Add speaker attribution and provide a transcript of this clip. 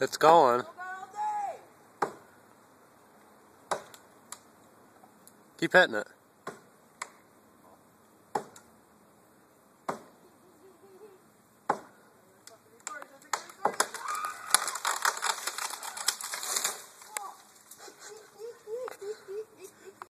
Speaker 1: It's going. Keep hitting it.